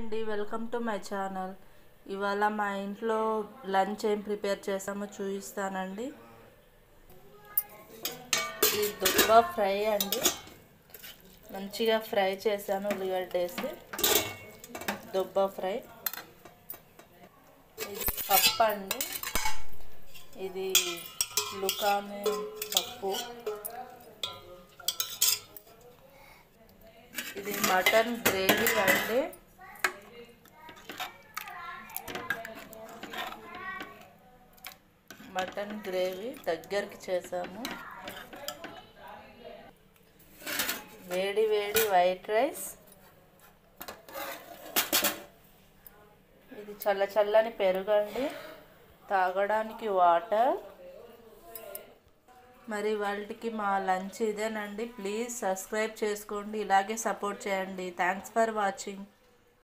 అండి welcome to my channel. ఇవాళ మా ఇంట్లో లంచ్ ఏం ప్రిపేర్ చేసామో చూపిస్తానండి. ఇది దుబ్బ ఫ్రై అండి. మంచిగా ఫ్రై చేశాను ఉల్లిగడ్డ వేసి దుబ్బ ఫ్రై. ఇది పప్పు అండి. ఇది లుకానే పప్పు. ఇది మటన్ గ్రేవీ అండి. మటన్ గ్రేవీ దగ్గరికి చేసాము. వేడి వేడి వైట్ రైస్. ఇది చల్ల చల్లని పెరుగండి తాగడానికి వాటర్. మరి వాళ్ళకి మా లంచ్ ఇదేనండి. ప్లీజ్ సబ్స్క్రైబ్ చేసుకోండి. ఇలాగే సపోర్ట్ చేయండి. Thanks for watching.